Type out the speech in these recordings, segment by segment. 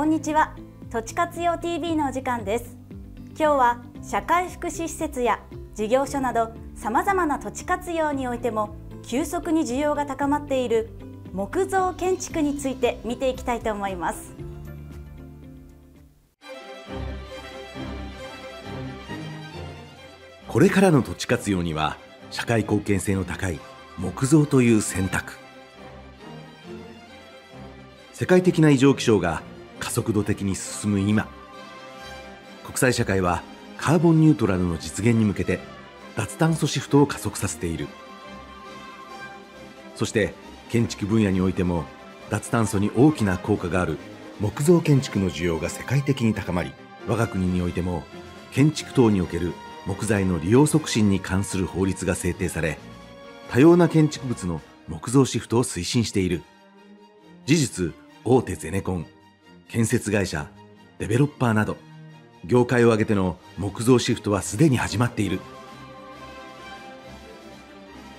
こんにちは。土地活用 TV のお時間です。今日は社会福祉施設や事業所などさまざまな土地活用においても急速に需要が高まっている木造建築について見ていきたいと思います。これからの土地活用には社会貢献性の高い木造という選択。世界的な異常気象が加速度的に進む今国際社会はカーボンニュートラルの実現に向けて脱炭素シフトを加速させている。そして建築分野においても脱炭素に大きな効果がある木造建築の需要が世界的に高まり我が国においても建築等における木材の利用促進に関する法律が制定され多様な建築物の木造シフトを推進している。事実大手ゼネコン建設会社デベロッパーなど業界を挙げての木造シフトはすでに始まっている。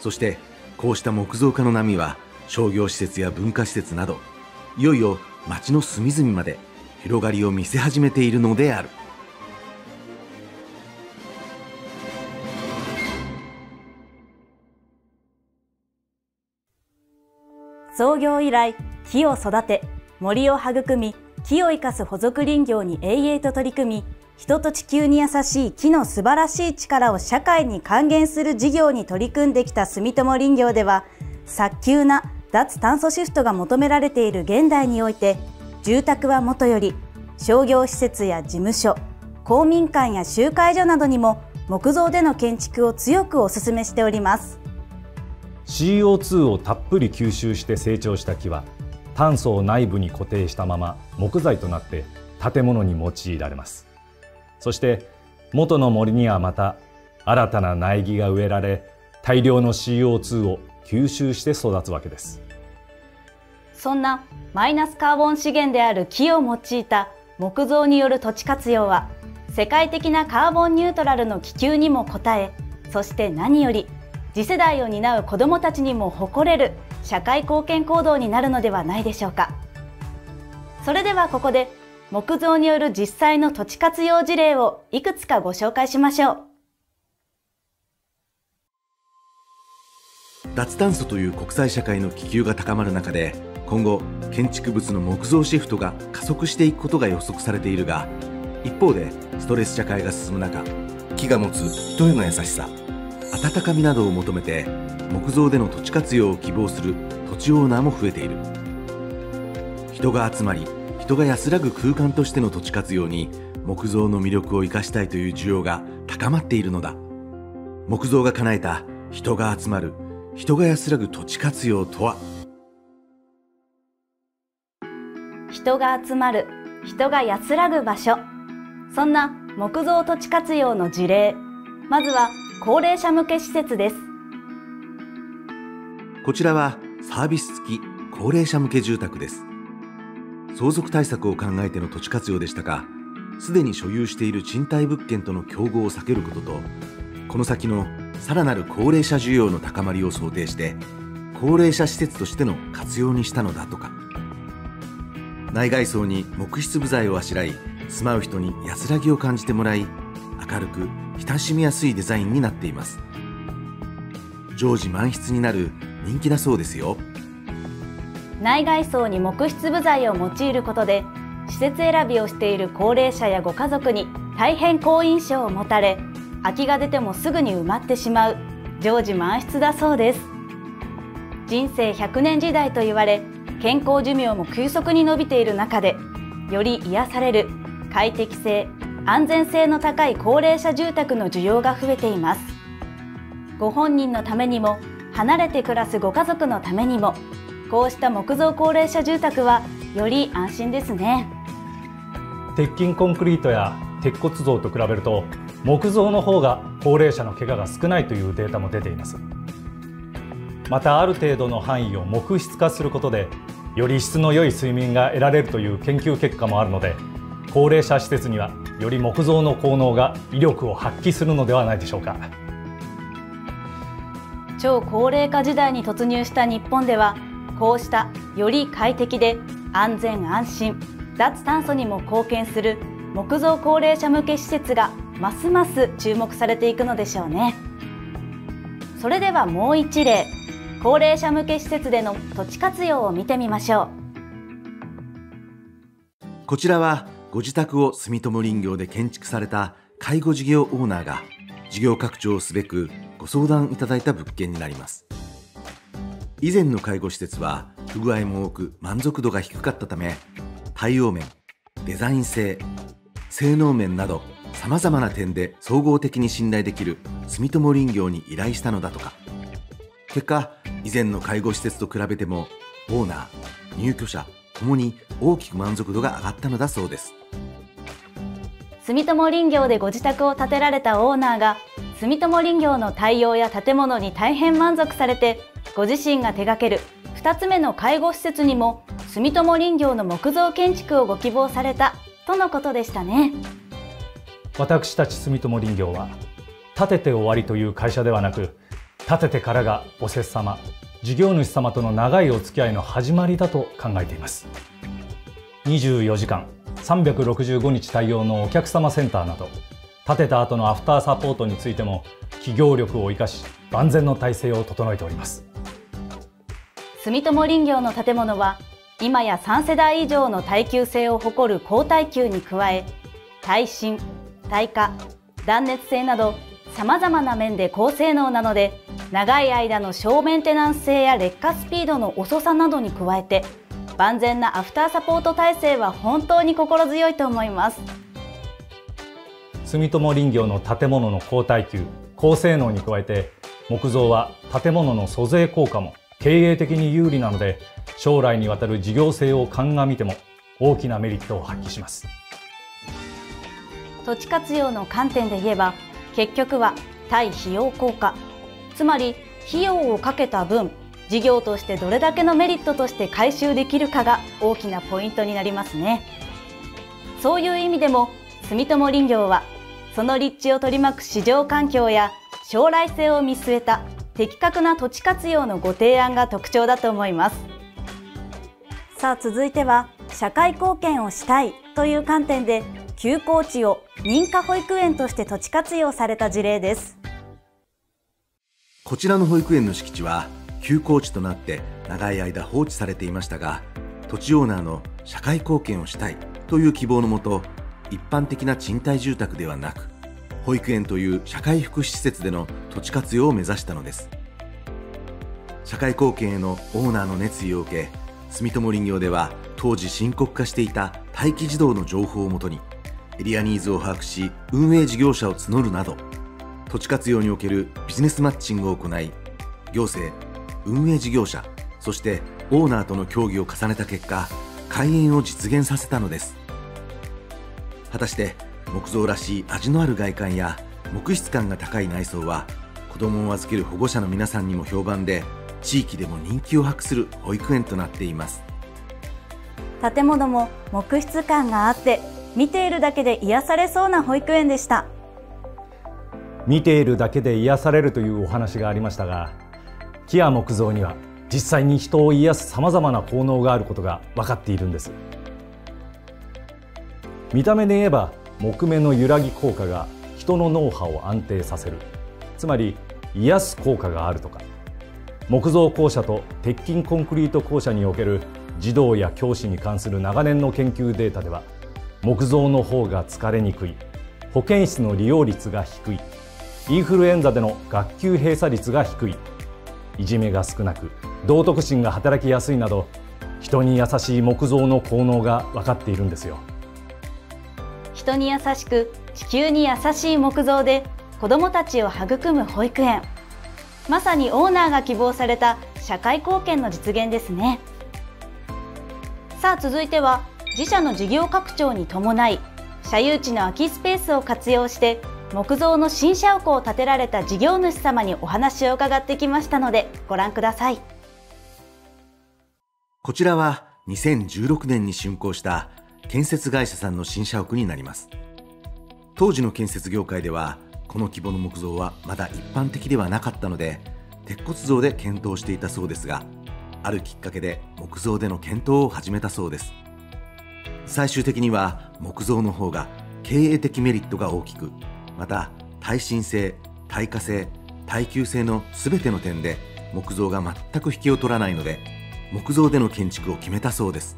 そしてこうした木造化の波は商業施設や文化施設などいよいよ街の隅々まで広がりを見せ始めているのである。創業以来木を育て森を育み木を生かす保属林業に永遠と取り組み人と地球に優しい木の素晴らしい力を社会に還元する事業に取り組んできた住友林業では早急な脱炭素シフトが求められている現代において住宅はもとより商業施設や事務所公民館や集会所などにも木造での建築を強くお勧めしております。CO2 をたっぷり吸収して成長した木は炭素を内部に固定したまま木材となって建物に用いられます。そして元の森にはまた新たな苗木が植えられ大量の CO2 を吸収して育つわけです。そんなマイナスカーボン資源である木を用いた木造による土地活用は世界的なカーボンニュートラルの気球にも応えそして何より次世代を担う子どもたちにも誇れる社会貢献行動になるのではないでしょうか。それではここで木造による実際の土地活用事例をいくつかご紹介しましょう。脱炭素という国際社会の気球が高まる中で今後建築物の木造シフトが加速していくことが予測されているが一方でストレス社会が進む中木が持つ人への優しさ。温かみなどを求めて木造での土地活用を希望する土地オーナーも増えている。人が集まり人が安らぐ空間としての土地活用に木造の魅力を生かしたいという需要が高まっているのだ。木造が叶えた人が集まる人が安らぐ土地活用とは？人が集まる人が安らぐ場所。そんな木造土地活用の事例。まずは高齢者向け施設です。こちらはサービス付き高齢者向け住宅です。相続対策を考えての土地活用でしたがすでに所有している賃貸物件との競合を避けることとこの先のさらなる高齢者需要の高まりを想定して高齢者施設としての活用にしたのだとか。内外装に木質部材をあしらい住まう人に安らぎを感じてもらい明るく親しみやすいデザインになっています。常時満室になる人気だそうですよ。内外装に木質部材を用いることで施設選びをしている高齢者やご家族に大変好印象を持たれ空きが出てもすぐに埋まってしまう常時満室だそうです。人生100年時代と言われ健康寿命も急速に伸びている中でより癒される快適性安全性の高い高齢者住宅の需要が増えています。ご本人のためにも離れて暮らすご家族のためにもこうした木造高齢者住宅はより安心ですね。鉄筋コンクリートや鉄骨造と比べると木造の方が高齢者の怪我が少ないというデータも出ています。またある程度の範囲を木質化することでより質の良い睡眠が得られるという研究結果もあるので高齢者施設にはより木造の効能が威力を発揮するのではないでしょうか。超高齢化時代に突入した日本ではこうしたより快適で安全安心脱炭素にも貢献する木造高齢者向け施設がますます注目されていくのでしょうね。それではもう一例高齢者向け施設での土地活用を見てみましょう。こちらはご自宅を住友林業で建築された介護事業オーナーが事業拡張をすべくご相談いただいた物件になります。以前の介護施設は不具合も多く満足度が低かったため対応面デザイン性性能面など様々な点で総合的に信頼できる住友林業に依頼したのだとか。結果以前の介護施設と比べてもオーナー入居者ともに大きく満足度が上がったのだそうです。住友林業でご自宅を建てられたオーナーが住友林業の対応や建物に大変満足されてご自身が手掛ける2つ目の介護施設にも住友林業の木造建築をご希望されたとのことでしたね。私たち住友林業は建てて終わりという会社ではなく建ててからがおせっ様事業主様との長いお付き合いの始まりだと考えています。24時間365日対応のお客様センターなど建てた後のアフターサポートについても企業力を生かし万全の体制を整えております。住友林業の建物は今や3世代以上の耐久性を誇る高耐久に加え耐震耐火断熱性などさまざまな面で高性能なので長い間の省メンテナンス性や劣化スピードの遅さなどに加えて万全なアフターサポート体制は本当に心強いと思います。住友林業の建物の高耐久高性能に加えて木造は建物の租税効果も経営的に有利なので将来にわたる事業性を鑑みても大きなメリットを発揮します。土地活用の観点で言えば結局は対費用効果。つまり費用をかけた分事業としてどれだけのメリットとして回収できるかが大きなポイントになりますね。そういう意味でも住友林業はその立地を取り巻く市場環境や将来性を見据えた的確な土地活用のご提案が特徴だと思います。さあ続いては社会貢献をしたいという観点で休校地を認可保育園として土地活用された事例です。こちらの保育園の敷地は休耕地となって長い間放置されていましたが土地オーナーの社会貢献をしたいという希望のもと一般的な賃貸住宅ではなく保育園という社会福祉施設での土地活用を目指したのです。社会貢献へのオーナーの熱意を受け住友林業では当時深刻化していた待機児童の情報をもとにエリアニーズを把握し運営事業者を募るなど土地活用におけるビジネスマッチングを行い行政運営事業者そしてオーナーとの協議を重ねた結果開園を実現させたのです。果たして木造らしい味のある外観や木質感が高い内装は子供を預ける保護者の皆さんにも評判で地域でも人気を博する保育園となっています。建物も木質感があって見ているだけで癒されそうな保育園でした。見ているだけで癒されるというお話がありましたが木や木造には実際に人を癒すさまざまな効能があることが分かっているんです。見た目で言えば木目の揺らぎ効果が人の脳波を安定させる。つまり癒す効果があるとか。木造校舎と鉄筋コンクリート校舎における児童や教師に関する長年の研究データでは木造の方が疲れにくい。保健室の利用率が低い。インフルエンザでの学級閉鎖率が低い。いじめが少なく道徳心が働きやすいなど人に優しい木造の効能が分かっているんですよ。人に優しく地球に優しい木造で子どもたちを育む保育園。まさにオーナーが希望された社会貢献の実現ですね。さあ続いては自社の事業拡張に伴い社有地の空きスペースを活用して木造の新社屋を建てられた事業主様にお話を伺ってきましたのでご覧ください。こちらは2016年に竣工した建設会社さんの新社屋になります。当時の建設業界ではこの規模の木造はまだ一般的ではなかったので鉄骨造で検討していたそうですがあるきっかけで木造での検討を始めたそうです。最終的には木造の方が経営的メリットが大きくまた耐震性耐火性耐久性の全ての点で木造が全く引けを取らないので木造での建築を決めたそうです。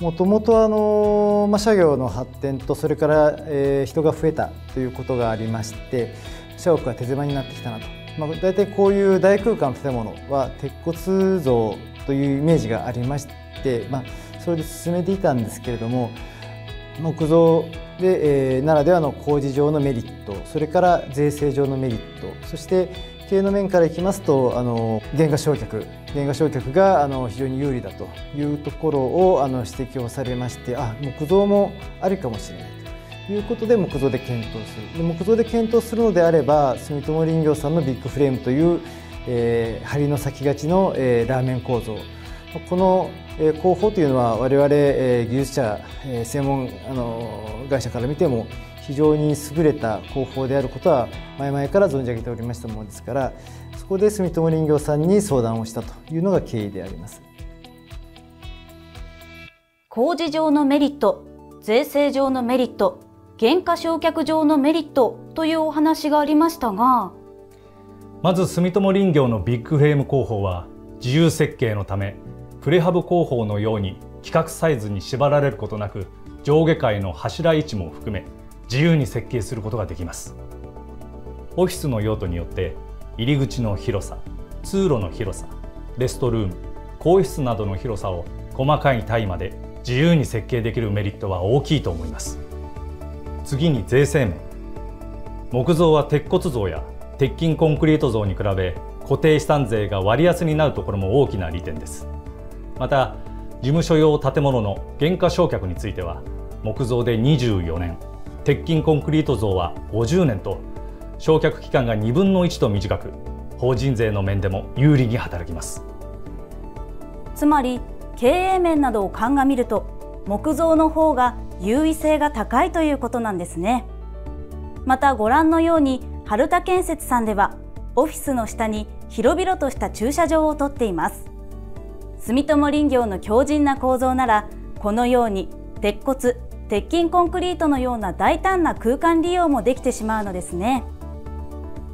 もともとあの、まあ、社業の発展とそれから、えー、人が増えたということがありまして社屋が手狭になってきたなと、まあ、大体こういう大空間の建物は鉄骨造というイメージがありまして、まあ、それで進めていたんですけれども木造で、えー、ならではの工事上のメリットそれから税制上のメリットそして経営の面からいきますとあの原価償却原価償却があの非常に有利だというところをあの指摘をされましてあ木造もありかもしれないということで木造で検討する。で木造で検討するのであれば住友林業さんのビッグフレームという、えー、梁の先がちの、えー、ラーメン構造この工法というのは我々技術者専門あの会社から見ても非常に優れた工法であることは前々から存じ上げておりましたものですからそこで住友林業さんに相談をしたというのが経緯であります。工事上のメリット税制上のメリット原価償却上のメリットというお話がありましたが。まず住友林業のビッグフレーム工法は自由設計のためプレハブ工法のように規格サイズに縛られることなく上下階の柱位置も含め自由に設計することができます。オフィスの用途によって入り口の広さ通路の広さレストルーム更衣室などの広さを細かい単位まで自由に設計できるメリットは大きいと思います。次に税制面。木造は鉄骨造や鉄筋コンクリート造に比べ固定資産税が割安になるところも大きな利点です。また事務所用建物の減価償却については木造で24年鉄筋コンクリート像は50年と焼却期間が2分の1と短く法人税の面でも有利に働きます。つまり経営面などを鑑みると木造の方が優位性が高いということなんですね。またご覧のように春田建設さんではオフィスの下に広々とした駐車場をとっています。住友林業の強靭な構造ならこのように鉄骨鉄筋コンクリートのような大胆な空間利用もできてしまうのですね。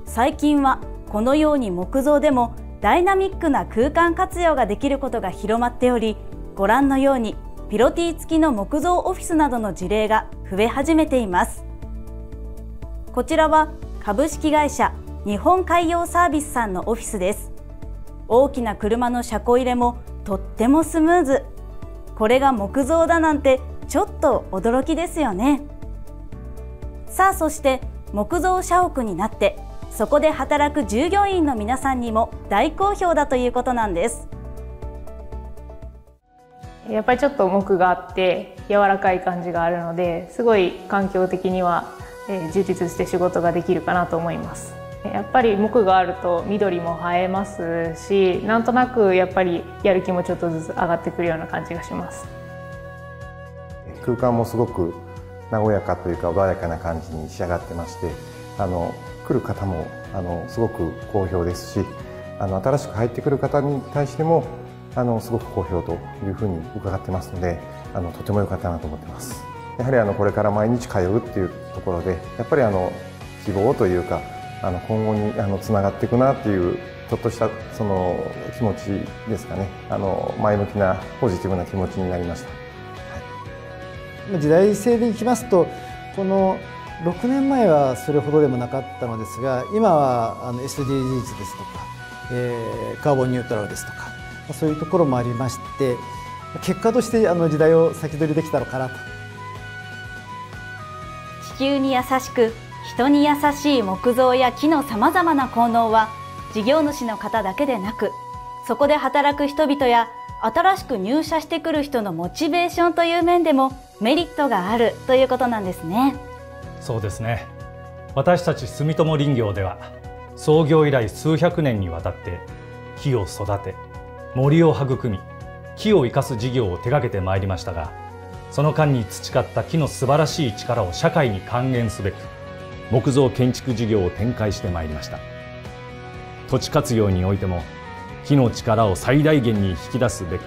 最近はこのように木造でもダイナミックな空間活用ができることが広まっておりご覧のようにピロティ付きの木造オフィスなどの事例が増え始めています。こちらは株式会社日本海洋サービスさんのオフィスです。大きな車の車庫入れもとってもスムーズ。これが木造だなんてちょっと驚きですよね。さあそして木造社屋になってそこで働く従業員の皆さんにも大好評だということなんです。やっぱりちょっと木があって柔らかい感じがあるのですごい環境的には充実して仕事ができるかなと思います。やっぱり木があると緑も映えますしなんとなくやっぱりやる気もちょっとずつ上がってくるような感じがします。空間もすごく和やかというか穏やかな感じに仕上がってましてあの来る方もあのすごく好評ですしあの新しく入ってくる方に対してもあのすごく好評というふうに伺ってますのであのとても良かったなと思ってます。やはりあのこれから毎日通うっていうところでやっぱりあの希望というかあの今後にあのつながっていくなっていうちょっとしたその気持ちですかね。あの前向きなポジティブな気持ちになりました、はい、時代性でいきますとこの6年前はそれほどでもなかったのですが今はあの SDGs ですとか、えー、カーボンニュートラルですとかそういうところもありまして結果としてあの時代を先取りできたのかなと。地球に優しく人に優しい木造や木のさまざまな効能は事業主の方だけでなくそこで働く人々や新しく入社してくる人のモチベーションという面でもメリットがあるということなんですね。そうですね。私たち住友林業では創業以来数百年にわたって木を育て森を育み木を生かす事業を手掛けてまいりましたがその間に培った木の素晴らしい力を社会に還元すべく木造建築事業を展開してまいりました。土地活用においても木の力を最大限に引き出すべく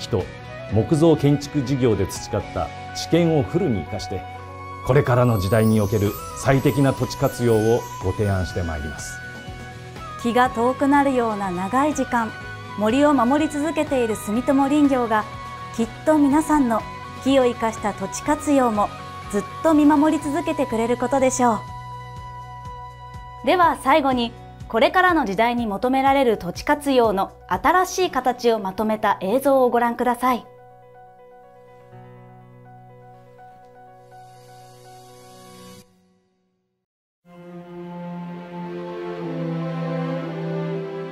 木と木造建築事業で培った知見をフルに生かしてこれからの時代における最適な土地活用をご提案してまいります。気が遠くなるような長い時間森を守り続けている住友林業がきっと皆さんの木を生かした土地活用もずっと見守り続けてくれることでしょう。では最後にこれからの時代に求められる土地活用の新しい形をまとめた映像をご覧ください。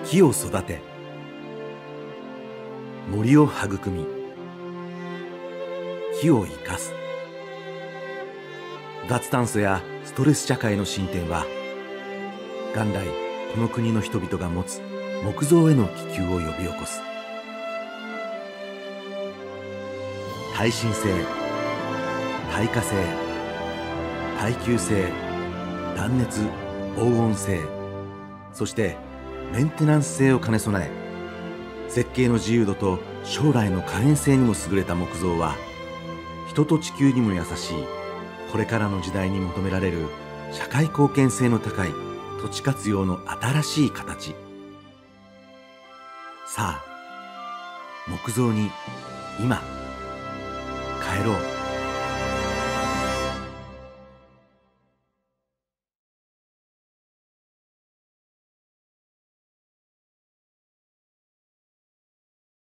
木を育て森を育み木を生かす。脱炭素やストレス社会の進展は元来この国の人々が持つ木造への気球を呼び起こす。耐震性耐火性耐久性断熱防音性そしてメンテナンス性を兼ね備え設計の自由度と将来の可変性にも優れた木造は人と地球にも優しいこれからの時代に求められる社会貢献性の高い土地活用の新しい形。さあ木造に今帰ろう。